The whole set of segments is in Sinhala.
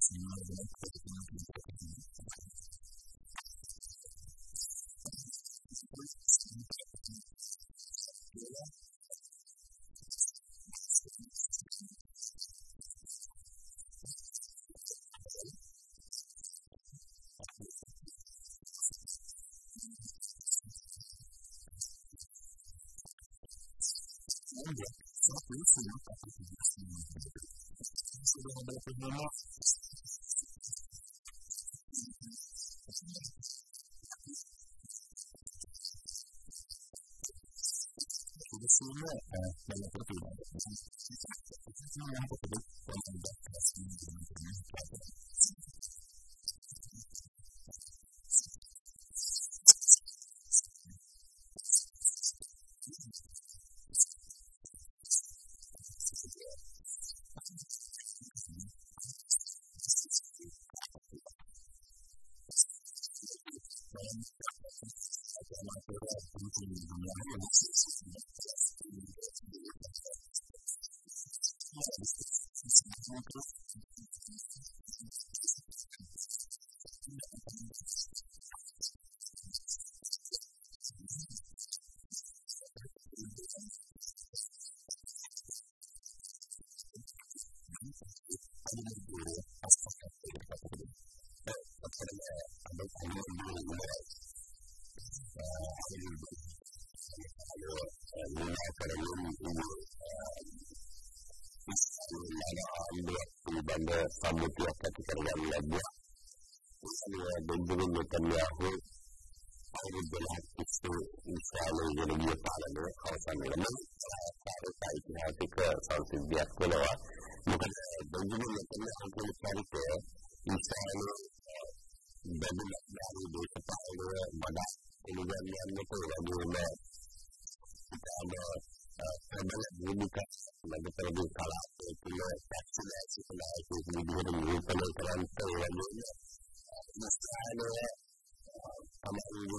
снимаю, да, それ、えー、やることになりますね。පිළිබඳ සම්මුතියක් ඇති කරගන්න ලැබුවා. ඒ බෙන්ජමින් නෙතන්යාහු අවුරුදු 12ක් තිස්සේ ඉස්රායලයේ ඉගෙන ගිය පාලනය අවසන් වෙනවා. ඒක ඓතිහාසික සංසිද්ධියක් වෙනවා. මොකද බෙන්ජමින් නෙතන්යාහු කියන චරිතය ඉස්රායලයේ බැඳුම් දේශපාලනය වඩා පිළිගන්නන්නට වගේම ඉතාම ප්‍රබල භූමිකා නගරපරදී කලාපයේ තුල පැතිරලා සිටිනා ඒ විදිහට නිරූපණය කරන්නට වගේම ඉස්රායලය තමයි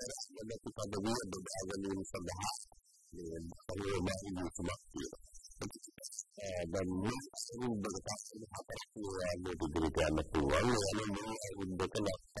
الكلام التي قد بين بأذن المصلحات فهو ما يجي في مقتل dan ini berkata apa sih yang diberikan Tuhan yang ini diberikan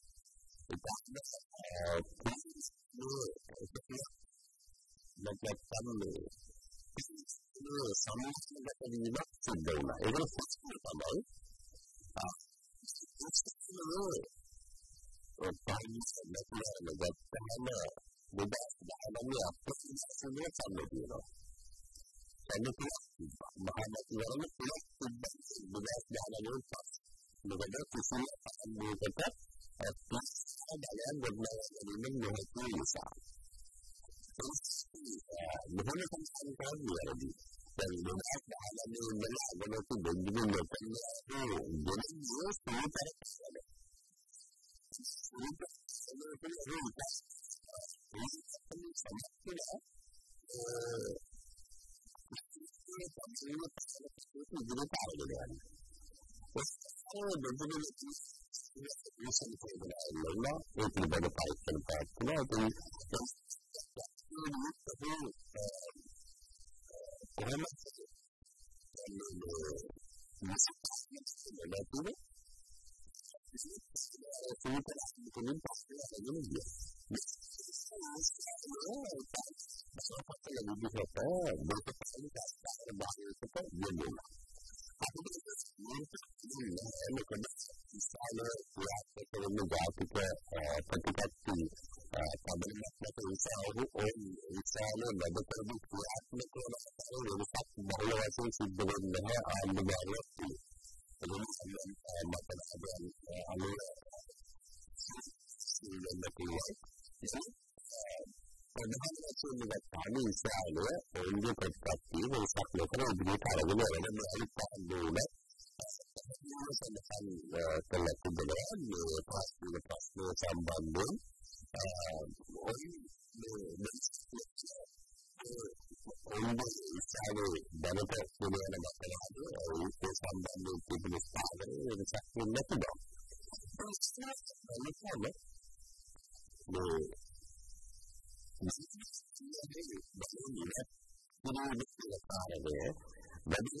مطلب فن صناعة مدنيات في الدولة إذا الفن طبعا والفن التي نجدتها بدأت بعالمية قسم مسؤولية المدينة فنحن مع الاعتبارات نحن بدأت بعالمية مجالات مسؤولية المدينة يوجد ما يعني منه اثنين صعب لهنا كان حاجة تغير يعني بل من أكل على من الملاح ولا كل الجنة كان الجنة يوسف يترك على كل يوم سمعت لها وستقول الجنة على الجنة واستقال الجنة ගැනීම නොහැකි නිසා. මොහොන සංස්කෘතිය වැරදි. දැන් ගොඩක් දහනම වල අගමැති බෙන්දිමින් නොකන්නේ ගොඩක් සූතර ඉස්සාල ලැබ කරපු ක්‍රියාත්මක වෙන වෙනසක් බහුල වශයෙන් සිද්ධ වෙන්නේ ආන්දෝලනයක් තියෙනවා. එනම් මතක අනුර සිල්ලන්න පුළුවන්. ප්‍රධාන වශයෙන් ගත්තාම ඉස්රායලය ඔවුන්ගේ ප්‍රතිපත්තිය වෙනසක් නොකර ඉදිරියට අරගෙන යන මේ අනිත් ඔවුන්ගේ ඉස්රායලේ දැනට පුළුවන් මතලාද ඒ සම්බන්ධයෙන් තිබෙන ස්ථාවරය වෙනසක් නැති බව. ප්‍රශ්න බලපෑම මේ කාරණය වැඩිස්නේ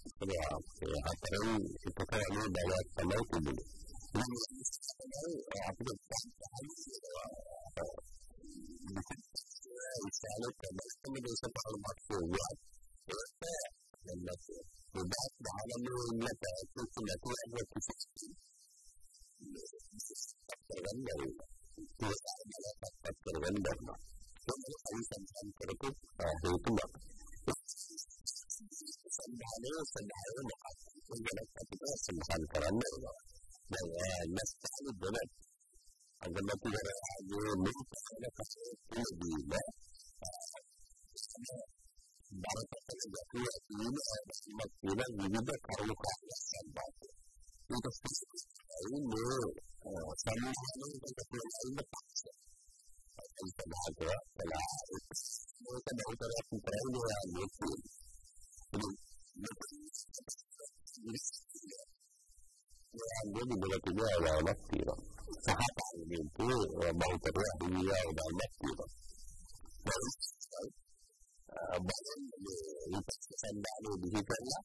setelah acara kita kan ini banyak sama itu dulu ini aku berpikir misalnya kalau kemudian soal maksudnya dan maksud sudah dalam dunia itu sudah tidak ada kesilapan dari tidak ada kesilapan බැහැ. ඒක සංසම් කරපු හේතුවක්. සම්භාවය සදාය මොකක්ද ගැන අපිට සංසම් කරන්න ඕන. දැන් නැස්තන දෙන අගමතු කරන්නේ මේක කසේදීම බරපතල ගැටලුවක් තියෙන විවිධ කරුණු කාරණා සම්බන්ධව. ඒක ස්පෙસિෆික් මේ සම්මානයකට පුළුවන් පක්ෂ. ඒක තමයි කලා ඒක බෞද්ධයක් ප්‍රයෝගය නෙවෙයි. යන්නේ මෙලට ගාවක් තියෙනවා. සහපාර්ලිමේන්තු බෞද්ධය හිමියා උදාහරණයක් තියෙනවා. බලන්නේ මේ සම්මානයේ දිහි කරලා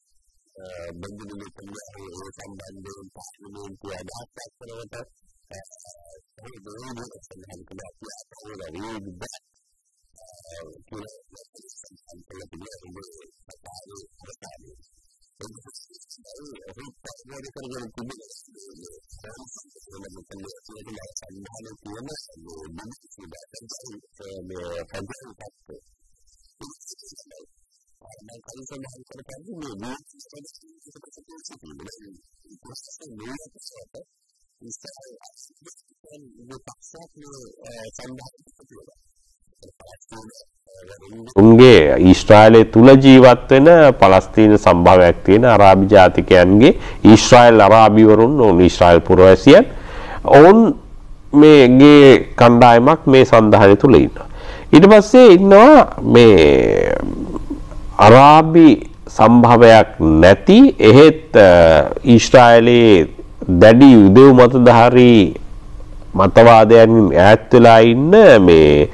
බෙන්ජමින් නෙතන්යාහු ඒ සම්බන්ධයෙන් පාර්ලිමේන්තුව අදහස් කරනකොට ඒ දෙවියන් සඳහන් කළ අපේ විවිධ කියලා සම්පූර්ණ පිළිවෙල පතාවේ පතාවේ ඒක පරිවර්තන කරගෙන තිබෙනවා සම්මාන කියන මේ පන්තිපත් මම කලින් සඳහන් කරපු මේ උන්ගේ ඊශ්‍රායලය තුළ ජීවත් වෙන පලස්තීන සම්භාවයක් තියෙන අරාබි ජාතිකයන්ගේ ඊශ්‍රායල් අරාබිවරුන් ඔවුන් ඊශ්‍රායල් පුරවැසියන් ඔවුන් මේගේ කණ්ඩායමක් මේ සන්ධානය තුළ ඉන්න. ඊට පස්සේ ඉන්නවා මේ අරාබි සම්භාවයක් නැති එහෙත් ඊශ්‍රායලයේ දැඩි උදව් මතධාරී මතවාදයන් ඈත් වෙලා ඉන්න මේ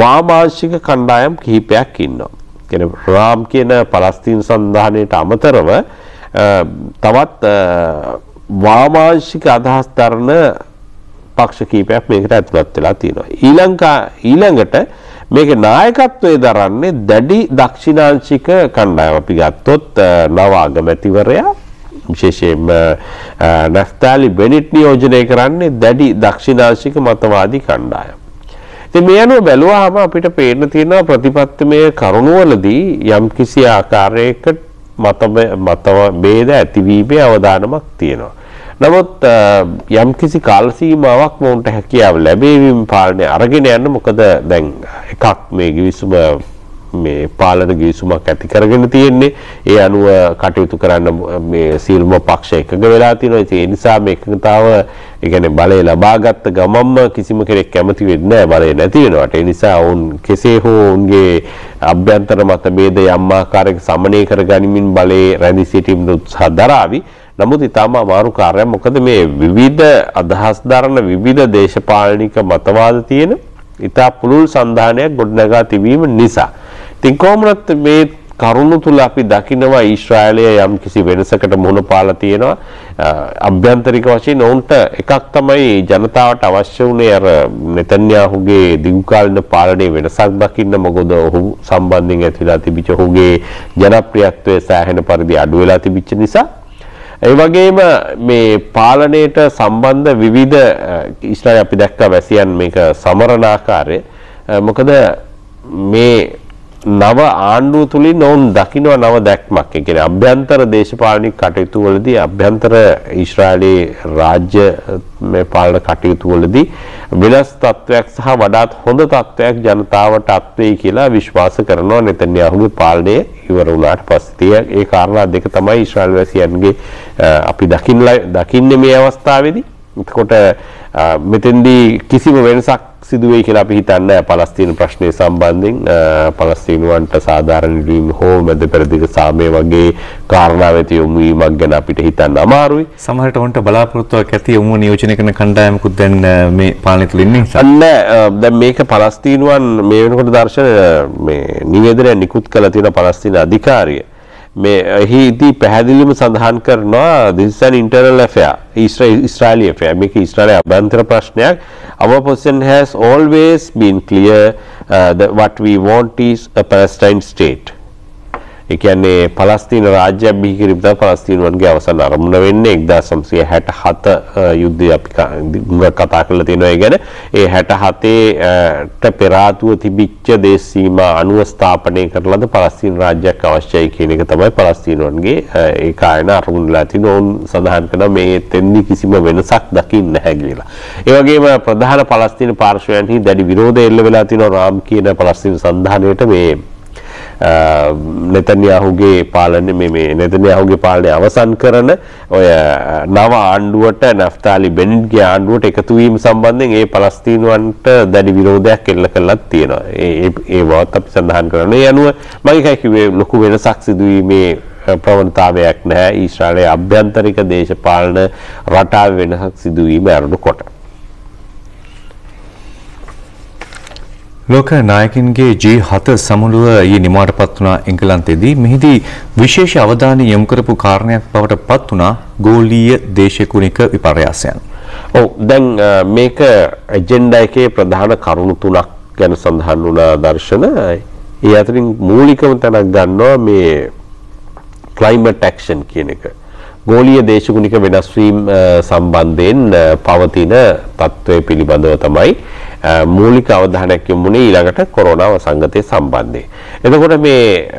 වාමාංශික කණ්ඩායම් කිහිපයක් ඉන්නවා. කියන රාම් කියන පලස්තීන් සන්ධානයට අමතරව තවත් වාමාංශික අදහස් දරන පක්ෂ කීපයක් මේකට ඇතුළත් වෙලා තියෙනවා. ඊලංකා ඊළඟට මේක නායකත්වය දරන්නේ දැඩි දක්ෂිනාංශික කණ්ඩායම අපි ගත්තොත් නව අගමැතිවරයා විශේෂයෙන්ම නැස්තාලි බෙනිට් නියෝජනය කරන්නේ දැඩි දක්ෂිනාංශික මතවාදී කණ්ඩායම්. ඉතින් මේ අනුව බැලුවාම අපිට පේන්න තියෙනවා ප්‍රතිපත්තිමය කරුණවලදී යම්කිසි ආකාරයක මත මතව ભેද ඇතිවීමේ අවදානමක් තියෙනවා. නමුත් යම්කිසි කාල සීමාවක් මොවුන්ට හැකියාව ලැබේවීම පාලනය අරගෙන යන්න මොකද දැන් එකක් මේ ගිවිසුම මේ පාලන ගිවිසුමක් ඇති කරගෙන තියෙන්නේ. ඒ අනුව කටයුතු කරන්න මේ සියලුම පක්ෂ එකඟ වෙලා තියෙනවා. ඒ නිසා මේ එකඟතාව ඒ කියන්නේ බලය ලබාගත් ගමම්ම කිසිම කෙනෙක් කැමති වෙන්නේ නැහැ බලය නැති වෙනවට. ඒ නිසා වුන් කෙසේ හෝ උන්ගේ අභ්‍යන්තර මතභේද යම් ආකාරයක සමනය කර ගනිමින් බලේ රැඳී සිටීමට උත්සාහ දරાવી නමුත් ඊටම අමාරු කාර්යයක් මොකද මේ විවිධ අදහස් දරන විවිධ දේශපාලනික මතවාද තියෙන ඉතා පුළුල් සන්ධානයක් ගොඩනගා තිබීම නිසා. ඉතින් කොහොමවත් මේ කරුණු තුල අපි දකිනවා ඊශ්‍රායලය යම් කිසි වෙනසකට මුහුණ පාලා තියෙනවා. අභ්‍යන්තරික වශයෙන් ඔවුන්ට එකක් තමයි ජනතාවට අවශ්‍ය වුණේ අර නෙතන්යාහුගේ දීර්ඝකාලීන පාලනයේ වෙනසක් දකින්න මොකද ඔහු සම්බන්ධයෙන් ඇතිලා තිබිච්ච ඔහුගේ ජනප්‍රියත්වය සෑහෙන පරිදි අඩු වෙලා තිබිච්ච නිසා. ඒ වගේම මේ පාලනයට සම්බන්ධ විවිධ ඊශ්‍රායල අපි දැක්කා වැසියන් මේක සමරන ආකාරය. මොකද මේ නව ආණ්ඩුව තුළින් ඔවුන් දකිනවා නව දැක්මක්. ඒ කියන්නේ අභ්‍යන්තර දේශපාලනික කටයුතු වලදී අභ්‍යන්තර ඊශ්‍රායලයේ රාජ්‍ය මේ පාලන කටයුතු වලදී වෙනස් තත්වයක් සහ වඩාත් හොඳ තත්වයක් ජනතාවට අත්වෙයි කියලා විශ්වාස කරනවා නෙතන්යාහුගේ පාලනය ඉවර වුණාට පස්සේ. ඒ කාරණා දෙක තමයි ඊශ්‍රායල් වැසියන්ගේ අපි දකින්න දකින්නේ මේ අවස්ථාවේදී. එතකොට මෙතෙන්දී කිසිම වෙනසක් සිදුවේ කියලා අපි හිතන්නේ පලස්තීන ප්‍රශ්නය සම්බන්ධයෙන් පලස්තීනුවන්ට සාධාරණ වීම හෝ මැද පෙරදිග සාමය වගේ කාරණා වෙත යොමු වීමක් ගැන අපිට හිතන්න අමාරුයි. සමහරට උන්ට බලාපොරොත්තුවක් ඇති යොමු නියෝජනය කරන කණ්ඩායමකුත් දැන් මේ පාලනය තුල ඉන්නේ නිසා. අන්න දැන් මේක පලස්තීනුවන් මේ වෙනකොට දර්ශන මේ නිවේදනය නිකුත් කළ තියෙන පලස්තීන අධිකාරිය මේ එහිදී පැහැදිලිවම සඳහන් කරනවා this is an internal affair Israeli affair. මේක ඊශ්‍රායලයේ අභ්‍යන්තර ප්‍රශ්නයක්. Our position has always been clear uh, that what we want is a Palestine state. ඒ කියන්නේ පලස්තීන රාජ්‍යයක් බිහි කිරීම තමයි පලස්තීනුවන්ගේ අවසන් අරමුණ වෙන්නේ. 1967 යුද්ධය අපි කතා කරලා තියෙනවා. ඒ ගැන ඒ 67 ට පෙර ආතුව තිබිච්ච දේශ සීමා අනුව ස්ථාපනය කරලාද පලස්තීන රාජ්‍යයක් අවශ්‍යයි කියන එක තමයි පලස්තීනුවන්ගේ ඒ කායන අරමුණලා තියෙන. ඕන් සඳහන් කරන මේ තෙන්දි කිසිම වෙනසක් දකින්න නැහැ කියලා. ඒ වගේම ප්‍රධාන පලස්තීන පාර්ශවයන්හි දැඩි විරෝධය එල්ල වෙලා තියෙනවා. රාම් කියන පලස්තීන සන්ධානයට මේ නෙතන්යාහුගේ පාලන මේ නෙතන්යාහුගේ පාලනය අවසන් කරන ඔය නව ආණ්ඩුවට නැෆ්තාලි බෙනිට්ගේ ආණ්ඩුවට එකතු වීම සම්බන්ධයෙන් ඒ පලස්තීනුවන්ට දැඩි විරෝධයක් එල්ල කළත් තියෙනවා. ඒ ඒ බවත් අපි සඳහන් කරනවා. ඒ අනුව මම කිව්වේ ලොකු වෙනසක් සිදුවීමේ ප්‍රවණතාවයක් නැහැ ඊශ්‍රායලයේ අභ්‍යන්තරික දේශපාලන රටාවේ වෙනසක් සිදුවීම අරඩු කොට. ලෝක නායකින්ගේ G7 සමුළුව ඊයේ නිමාවට පත් වුණා එංගලන්තයේදී මෙහිදී විශේෂ අවධානය යොමු කරපු කාරණයක් බවට පත් වුණා ගෝලීය දේශකුණික විපර්යාසයන්. ඔව් දැන් මේක එජෙන්ඩා එකේ ප්‍රධාන කරුණු තුනක් ගැන සඳහන් වුණා දර්ශන. ඒ අතරින් මූලිකම තැනක් ගන්නවා මේ climate action කියන එක. ගෝලීය දේශගුණික වෙනස් වීම සම්බන්ධයෙන් පවතින තත්ත්වය පිළිබඳව තමයි මූලික අවධානයක් යොමුනේ ඊළඟට කොරෝනා වසංගතය සම්බන්ධයෙන්. එතකොට මේ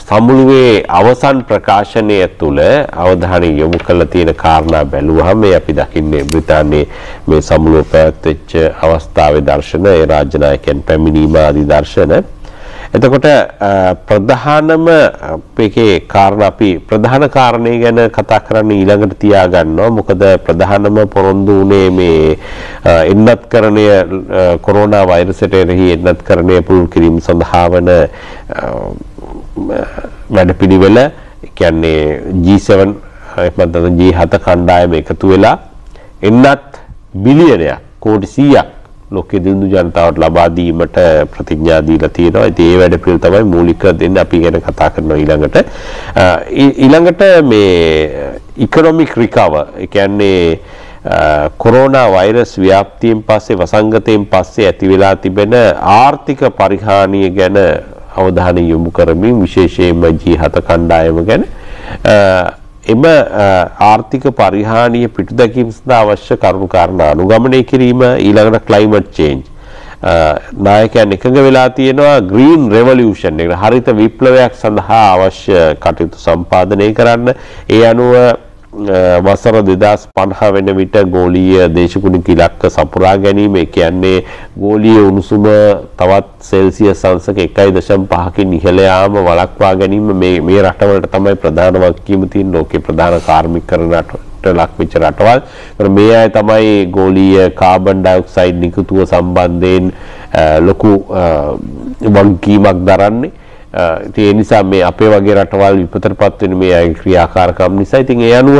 සමුළුවේ අවසන් ප්‍රකාශනය තුළ අවධානය යොමු කළ තියෙන කාරණා බැලුවහම මේ අපි දකින්නේ බ්‍රිතාන්‍යයේ මේ සමුළුව පැවැත්වෙච්ච අවස්ථාවේ දර්ශන ඒ රාජ්‍ය නායකයන් පැමිණීම ආදී දර්ශන එතකොට ප්‍රධානම එකේ කාරණා අපි ප්‍රධාන කාරණේ ගැන කතා කරන්න ඊළඟට තියාගන්නවා. මොකද ප්‍රධානම පොරොන්දු උනේ මේ එන්නත්කරණය කොරෝනා වෛරසයට එරෙහි එන්නත්කරණය පුළුල් කිරීම සඳහා වන වැඩපිළිවෙල කියන්නේ G7 එහෙම G7 කණ්ඩායම එකතු වෙලා එන්නත් බිලියනයක් කෝටි 100ක් ලෝකයේ දිනු ජනතාවට ලබා දීමට ප්‍රතිඥා දීලා තියෙනවා. ඉතින් ඒ වැඩ පිළිවෙල තමයි මූලික දෙන්න අපි ගැන කතා කරනවා ඊළඟට. ඊළඟට මේ ඉකොනොමික් රිකවර් ඒ කියන්නේ කොරෝනා වෛරස් ව්‍යාප්තියෙන් පස්සේ වසංගතයෙන් පස්සේ ඇති වෙලා තිබෙන ආර්ථික පරිහානිය ගැන අවධානය යොමු කරමින් විශේෂයෙන්ම G7 කණ්ඩායම ගැන එම ආර්ථික පරිහානිය පිටු දැකීම සඳහා අවශ්‍ය කරුණු කාරණා අනුගමනය කිරීම ඊළඟට ක්ලයිමට් චේන්ජ් නායකයන් එකඟ වෙලා තියෙනවා ග්‍රීන් රෙවලියුෂන් එක හරිත විප්ලවයක් සඳහා අවශ්‍ය කටයුතු සම්පාදනය කරන්න. ඒ අනුව වසර දෙදස් පණහ වෙන විට ගෝලීය දේශකුණික ඉලක්ක සපුරා ගැනීම කියන්නේ ගෝලීය උණුසුම තවත් සෙල්සිය සංසක එකයි දශම් පහකින් ඉහළයාම වලක්වා ගැනීම මේ රටවලට තමයි ප්‍රධාන වක්කීම තින් ලෝකෙ ප්‍රධාන කාර්මික කරනට ලක්විච්ච රටවල්. මේ අය තමයි ගෝලීය කාබන් ඩයොක්සයිඩ් නිකුතුව සම්බන්ධයෙන් ලොකු වගකීමක් දරන්නේ. ඒ නිසා මේ අපේ වගේ රටවල් විපතටපත් වෙන මේ අය ක්‍රියාකාරකම් නිසා ඉතින් ඒ අනුව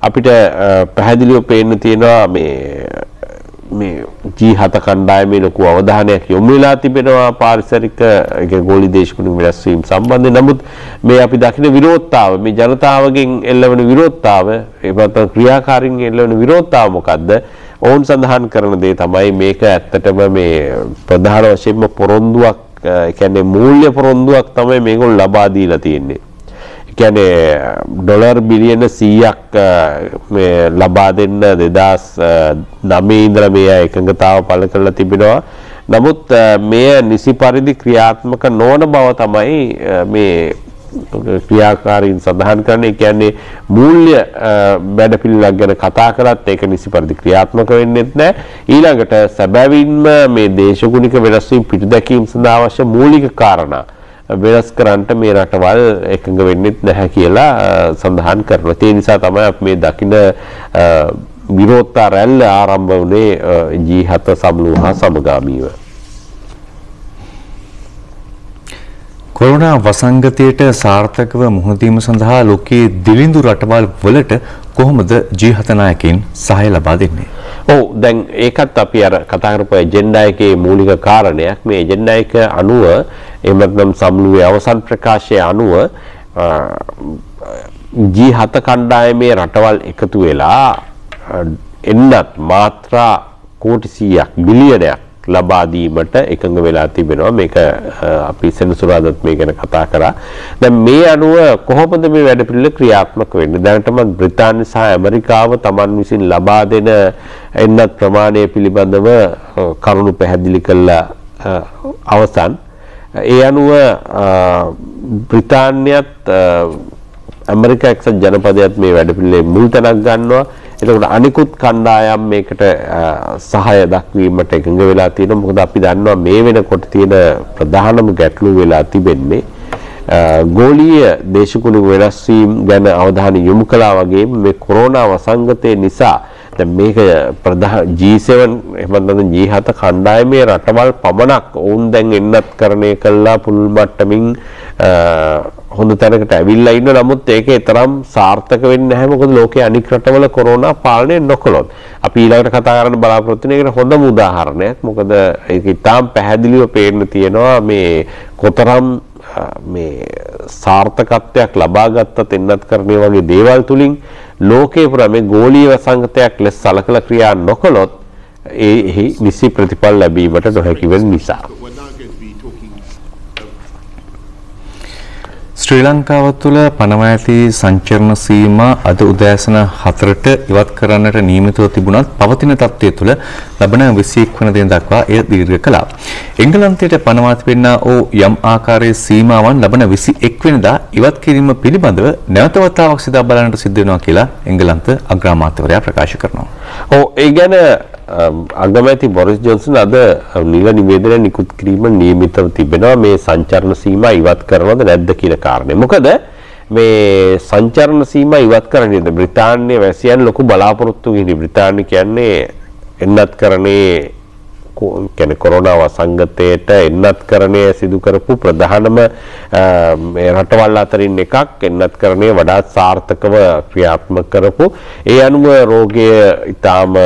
අපිට පැහැදිලිව පේන්න තියෙනවා මේ මේ G7 කණ්ඩායමේ ලොකු අවධානයක් යොමු වෙලා තිබෙනවා පාරිසරික ගෝලි දේශගුණ වෙනස් වීම සම්බන්ධයෙන්. නමුත් මේ අපි දකින විරෝධතාව මේ ජනතාවගෙන් එල්ලවන විරෝධතාව ඒවත් ක්‍රියාකාරීන් එල්ලවන විරෝධතාව මොකද්ද? ඔවුන් සඳහන් කරන දේ තමයි මේක ඇත්තටම මේ ප්‍රධාන වශයෙන්ම පොරොන්දුවක් කියන්නේ මූල්‍ය පොරොන්දුවක් තමයි මේගොල්ලෝ ලබා දීලා තියෙන්නේ. කියන්නේ ඩොලර් බිලියන 100ක් මේ ලබා දෙන්න 2009 ඉඳලා මේ එකඟතාව පළ කරලා තිබෙනවා. නමුත් මෙය නිසි පරිදි ක්‍රියාත්මක නොවන බව තමයි මේ ක්‍රියාකාරීන් සඳහන් කරන්නේ කියන්නේ මූල්‍ය වැඩපිළිවෙලක් ගැන කතා කරත් ඒක නිසි පරිදි ක්‍රියාත්මක වෙන්නේ නැහැ ඊළඟට සැබවින්ම මේ දේශගුණික වෙනස් වීම පිටුදැකීම් සඳහා අවශ්‍ය මූලික කාරණා වෙනස් කරන්නට මේ රටවල් එකඟ වෙන්නේ නැහැ කියලා සඳහන් කරනවා. ඒ නිසා තමයි අපි මේ දකින විරෝධතා රැල්ල ආරම්භ වුණේ G7 සමුළුව හා සමගාමීව. කොරෝනා වසංගතයට සාර්ථකව මුහුණ දීම සඳහා ලෝකයේ දිලිඳු රටවල් වලට කොහොමද G7 නායකයින් සහාය ලබා දෙන්නේ? ඔව් දැන් ඒකත් අපි අර කතා කරපු එජෙන්ඩා එකේ මූලික කාරණයක් මේ එජෙන්ඩා එක අනුව එහෙම නැත්නම් සම්මුවේ අවසන් ප්‍රකාශය අනුව G7 කණ්ඩායමේ රටවල් එකතු වෙලා එන්නත් මාත්‍රා කෝටි 100ක් බිලියනයක් ලබා දීමට එකඟ වෙලා තිබෙනවා. මේක අපි සෙනසුරාදාත් මේ ගැන කතා කරා. දැන් මේ අනුව කොහොමද මේ වැඩපිළිවෙල ක්‍රියාත්මක වෙන්නේ? දැනටම බ්‍රිතාන්‍ය සහ ඇමරිකාව Taman විසින් ලබා දෙන එන්නත් ප්‍රමාණය පිළිබඳව කරුණු පැහැදිලි කළා අවසන්. ඒ අනුව බ්‍රිතාන්‍යත් ඇමරිකා එක්සත් ජනපදයත් මේ වැඩපිළිවෙලේ මුල් තැනක් ගන්නවා. එතකොට අනිකුත් කණ්ඩායම් මේකට සහාය දක්වීමට එකඟ වෙලා තියෙනවා. මොකද අපි දන්නවා මේ වෙනකොට තියෙන ප්‍රධානම ගැටලුව වෙලා තිබෙන්නේ ගෝලීය දේශකුණු වෙනස් වීම ගැන අවධානය යොමු කළා වගේම මේ කොරෝනා වසංගතය නිසා දැන් මේක ප්‍රධාන G7 එහෙම නැත්නම් G7 කණ්ඩායමේ රටවල් පමණක් ඔවුන් දැන් එන්නත් කරණය කළා. පුල් මට්ටමින් හොඳ තැනකට ඇවිල්ලා ඉන්න නමුත් ඒකේ තරම් සාර්ථක වෙන්නේ නැහැ. මොකද ලෝකයේ අනික් රටවල කොරෝනා පාලනය නොකළොත්. අපි ඊළඟට කතා කරන්න බලාපොරොත්තු වෙන එකට හොඳම උදාහරණයක්. මොකද ඒක ඉතාම පැහැදිලිව පේන්න තියෙනවා මේ කොතරම් මේ සාර්ථකත්වයක් ලබා ගත්තත් එන්නත් කරන්නේ වගේ දේවල් තුලින් ලෝකේ පුරා මේ ගෝලීය සංගතයක් ලෙස සලකලා ක්‍රියා නොකළොත් ඒ නිසි ප්‍රතිඵල ලැබීමට නොහැකි වෙන නිසා. ශ්‍රී ලංකාව තුළ පනවා ඇති සංචරණ සීමා අද උදෑසන 4ට ඉවත් කරන්නට නියමිතව තිබුණත් පවතින තත්ත්වය තුළ ලබන 21 වන දින දක්වා එය දීර්ඝ කළා. එංගලන්තයට පනවා තිබෙනා ඕ යම් ආකාරයේ සීමාවන් ලබන 21 වෙනිදා ඉවත් කිරීම පිළිබඳව නැවත වතාවක් සිතා බලන්නට සිද්ධ වෙනවා කියලා එංගලන්ත අග්‍රාමාත්‍යවරයා ප්‍රකාශ කරනවා. ඔව් ඒ ගැන අගමැති බොරිස් ජොන්සන් අද නිල නිවේදනය නිකුත් කිරීම නියමිතව තිබෙනවා මේ සංචරණ සීමා ඉවත් කරනවද නැද්ද කියන කාරණය. මොකද මේ සංචරණ සීමා ඉවත් කරන්නේද බ්‍රිතාන්‍ය වැසියන් ලොකු බලාපොරොත්තු හිටි බ්‍රිතාන්‍ය කියන්නේ එන්නත් කරන්නේ කියන්නේ කොරෝනා වසංගතයට එන්නත් කරණය සිදු කරපු ප්‍රධානම රටවල් අතරින් එකක් එන්නත් කරණය වඩාත් සාර්ථකව ක්‍රියාත්මක කරපු. ඒ අනුව රෝගය ඊටාම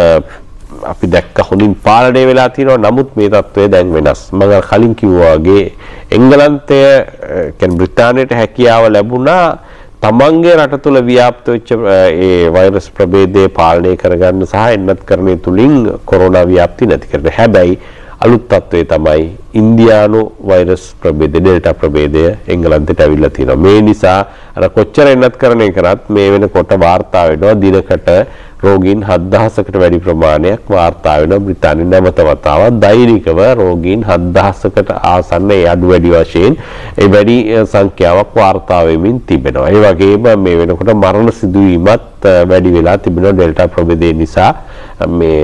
අපි දැක්ක හොඳින් පාලනය වෙලා තියෙනවා. නමුත් මේ තත්ත්වය දැන් වෙනස්. මම කලින් කිව්වා වගේ එංගලන්තය කියන්නේ බ්‍රිතාන්‍යයට හැකියාව ලැබුණා. තමන්ගේ රට තුළ ව්‍යාප්ත වෙච්ච ඒ වෛරස් ප්‍රභේදය පාලනය කරගන්න සහ එන්නත් කරණය තුලින් කොරෝනා ව්‍යාප්ති නැති කරන. හැබැයි අලුත් තත්ත්වය තමයි ඉන්දියානු වෛරස් ප්‍රභේදය ඩෙල්ටා ප්‍රභේදය එංගලන්තයට ඇවිල්ලා තියෙනවා. මේ නිසා අර කොච්චර එන්නත් කරණය කරත් මේ වෙනකොට වාර්තා වෙනවා දිනකට රෝගීන් 7000කට වැඩි ප්‍රමාණයක් වාර්තා වෙනවා බ්‍රිතාන්‍ය නැවත වතාවක් දෛනිකව රෝගීන් 7000කට ආසන්න ඒ අඩු වැඩි වශයෙන් ඒ වැඩි සංඛ්‍යාවක් වාර්තා වෙමින් තිබෙනවා. ඒ වගේම මේ වෙනකොට මරණ සිදුවීමත් වැඩි වෙලා තිබෙනවා ඩෙල්ටා ප්‍රභේදය නිසා මේ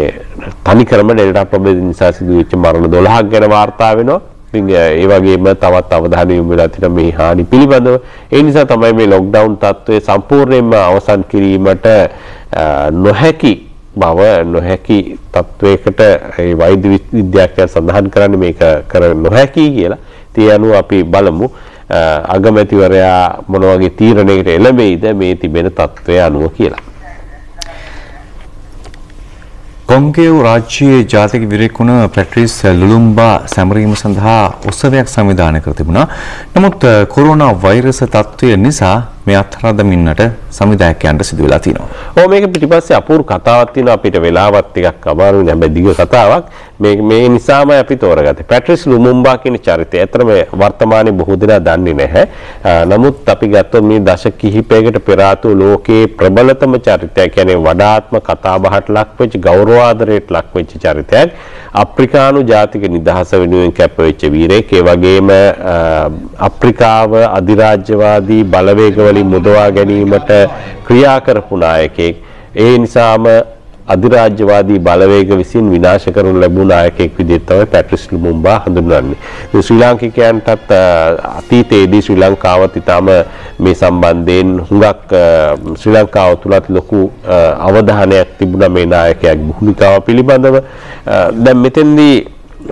තනිකරම ඩෙල්ටා ප්‍රභේදය නිසා සිදුවෙච්ච මරණ 12ක් ගැන වාර්තා වෙනවා. ඉතින් ඒ වගේම තවත් අවධානය යොමු වෙලා තියෙන මේ හානි පිළිබඳව ඒ නිසා තමයි මේ ලොක්ඩවුන් තත්ත්වය සම්පූර්ණයෙන්ම අවසන් කිරීමට නොහැකි බව නොහැකි තත්වයකට ඒ වෛද්‍ය විද්‍යාඥයන් සඳහන් කරන්නේ මේක කර නොහැකි කියලා. ඒ අනුව අපි බලමු අගමැතිවරයා මොන වගේ තීරණයකට එළඹෙයිද මේ තිබෙන තත්ත්වය අනුව කියලා. කොංගේව් රාජ්‍යයේ ජාතික විරෙක් වුණ පැට්‍රිස් ලුලුම්බා සැමරීම සඳහා උත්සවයක් සංවිධානය කර තිබුණා. නමුත් කොරෝනා වෛරස තත්ත්වය නිසා මේ අත්හරදමින්නට සමිදායකයන්ට සිදු වෙලා තියෙනවා. ඔව් මේක පිටිපස්සේ අපූර්ව කතාවක් තියෙනවා අපිට වෙලාවත් ටිකක් අමාරුයි හැබැයි දිග කතාවක්. මේ මේ නිසාමයි අපි තෝරගත්තේ. පැට්‍රිස් ලුමුම්බා කියන චරිතය. ඇත්තටම වර්තමානයේ බොහෝ දෙනා දන්නේ නැහැ. නමුත් අපි ගත්තොත් මේ දශක කිහිපයකට පෙර ආතු ලෝකයේ ප්‍රබලතම චරිතය කියන්නේ වඩාත්ම කතාබහට ලක් වෙච්ච ගෞරවාදරයට ලක් වෙච්ච චරිතයක්. අප්‍රිකානු ජාතික නිදහස වෙනුවෙන් කැපවෙච්ච වීරයෙක්. ඒ වගේම අප්‍රිකාව අධිරාජ්‍යවාදී බලවේගවල වලින් මුදවා ගැනීමට ක්‍රියා කරපු නායකයෙක්. ඒ නිසාම අධිරාජ්‍යවාදී බලවේග විසින් විනාශ කරනු ලැබූ නායකයෙක් විදිහට තමයි පැට්‍රිස් ලුමුම්බා හඳුන්වන්නේ. මේ ශ්‍රී ලාංකිකයන්ටත් අතීතයේදී ශ්‍රී ලංකාවත් ඊටම මේ සම්බන්ධයෙන් හුඟක් ශ්‍රී ලංකාව තුලත් ලොකු අවධානයක් තිබුණා මේ නායකයාගේ භූමිකාව පිළිබඳව. දැන් මෙතෙන්දී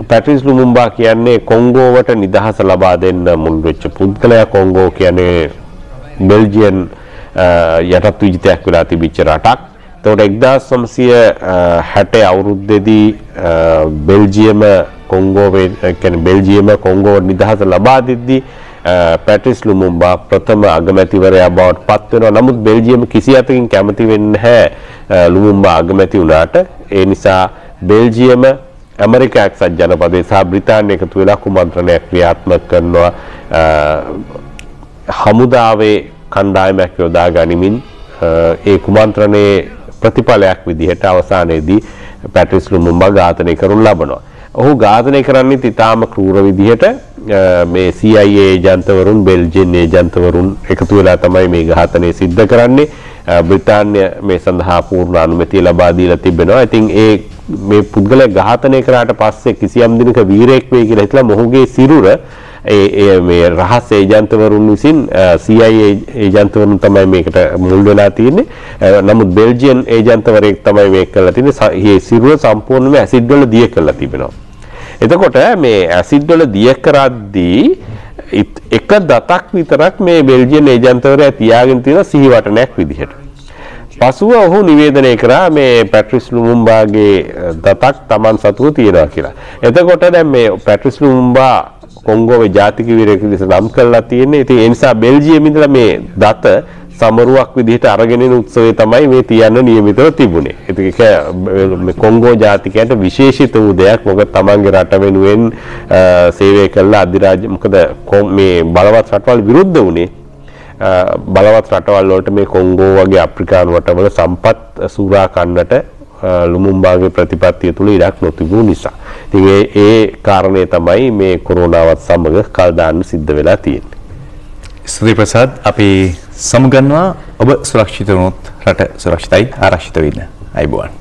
පැට්‍රිස් ලුමුම්බා කියන්නේ කොංගෝවට නිදහස ලබා දෙන්න මුල් වෙච්ච පුද්ගලයා කොංගෝ කියන්නේ බෙල්ජියන් යටත් විජිතයක් වෙලා තිබිච්ච රටක්. එතකොට 1960 අවුරුද්දේදී බෙල්ජියම කොංගෝවේ කියන්නේ බෙල්ජියම කොංගෝ නිදහස ලබා දෙද්දී පැට්‍රිස් ලුමුම්බා ප්‍රථම අගමැතිවරයා බවට පත් වෙනවා. නමුත් බෙල්ජියම කිසි අතකින් කැමති වෙන්නේ නැහැ ලුමුම්බා අගමැති වුණාට. ඒ නිසා බෙල්ජියම ඇමරිකා එක්සත් ජනපදයේ සහ බ්‍රිතාන්‍ය එකතු වෙලා කුමන්ත්‍රණයක් ක්‍රියාත්මක කරනවා හමුදාවේ කණ්ඩායමක් යොදා ගනිමින් ඒ කුමන්ත්‍රණයේ ප්‍රතිඵලයක් විදිහට අවසානයේදී පැට්‍රිස් ලුමුම්බා ඝාතනය කරනු ලබනවා. ඔහු ඝාතනය කරන්නේ ඉතාම ක්‍රූර විදිහට මේ CIA ඒජන්තවරුන් බෙල්ජියන් ඒජන්තවරුන් එකතු වෙලා තමයි මේ ඝාතනය සිද්ධ කරන්නේ. බ්‍රිතාන්‍ය මේ සඳහා පූර්ණ අනුමැතිය ලබා දීලා තිබෙනවා. ඉතින් ඒ මේ පුද්ගලයා ඝාතනය කරාට පස්සේ කිසියම් දිනක වීරයෙක් වෙයි කියලා හිතලා මොහුගේ සිරුර ඒ මේ රහස් ඒජන්තවරුන් විසින් CIA ඒජන්තවරුන් තමයි මේකට මුල් වෙලා තියෙන්නේ. නමුත් බෙල්ජියන් ඒජන්තවරයෙක් තමයි මේක කරලා තියෙන්නේ. මේ සිරුර සම්පූර්ණයෙන්ම ඇසිඩ් වල දිය කරලා තිබෙනවා. එතකොට මේ ඇසිඩ් වල දිය කරද්දී එක දතක් විතරක් මේ බෙල්ජියන් ඒජන්තවරයා තියාගෙන තියෙන සිහිවටනයක් විදිහට. පසුව ඔහු නිවේදනය කරා මේ පැට්‍රිස් ලුමුම්බාගේ දතක් Taman සතුව තියෙනවා කියලා. එතකොට දැන් මේ පැට්‍රිස් ලුමුම්බා කොංගෝවේ ජාතික වීරයෙකු ලෙස නම් කරලා තියෙන්නේ. ඉතින් ඒ නිසා බෙල්ජියම් ඉඳලා මේ දත සමරුවක් විදිහට අරගෙන එන උත්සවය තමයි මේ තියන්න නියමිතව තිබුණේ. ඒක මේ කොංගෝ ජාතිකයන්ට විශේෂිත වූ දෙයක්. මොකද තමන්ගේ රට වෙනුවෙන් සේවය කළ අධිරාජ්‍ය මොකද මේ බලවත් රටවල් විරුද්ධ වුණේ බලවත් රටවල් වලට මේ කොංගෝ වගේ අප්‍රිකානු රටවල සම්පත් සූරා කන්නට ලුමුම්බාගේ ප්‍රතිපත්තිය තුළ ඉඩක් නොතිබූ නිසා. ඉතින් ඒ ඒ කාරණය තමයි මේ කොරෝනාවත් සමග කල් දාන්න සිද්ධ වෙලා තියෙන්නේ. ස්තුති ප්‍රසාද් අපි සමුගන්නවා ඔබ සුරක්ෂිත වුණොත් රට සුරක්ෂිතයි ආරක්ෂිත වෙන්න. අයිබෝවන්.